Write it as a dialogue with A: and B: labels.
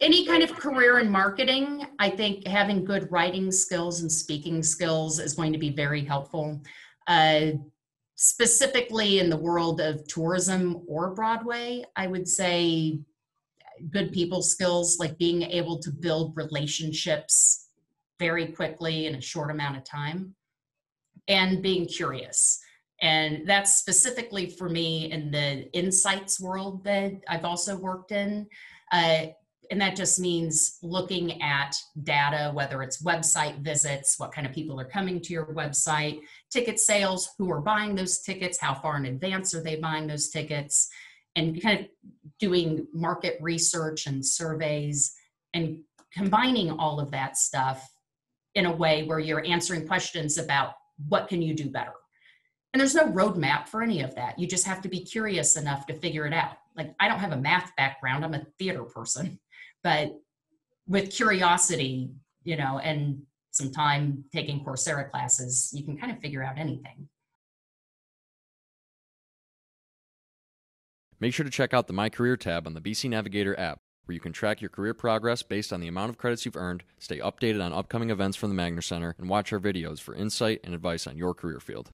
A: any kind of career in marketing, I think having good writing skills and speaking skills is going to be very helpful. Uh, specifically in the world of tourism or Broadway, I would say good people skills, like being able to build relationships very quickly in a short amount of time, and being curious. And that's specifically for me in the insights world that I've also worked in. Uh, and that just means looking at data, whether it's website visits, what kind of people are coming to your website, ticket sales, who are buying those tickets, how far in advance are they buying those tickets, and kind of doing market research and surveys and combining all of that stuff in a way where you're answering questions about what can you do better. And there's no roadmap for any of that. You just have to be curious enough to figure it out. Like, I don't have a math background, I'm a theater person but with curiosity you know and some time taking coursera classes you can kind of figure out anything.
B: Make sure to check out the my career tab on the bc navigator app where you can track your career progress based on the amount of credits you've earned stay updated on upcoming events from the magner center and watch our videos for insight and advice on your career field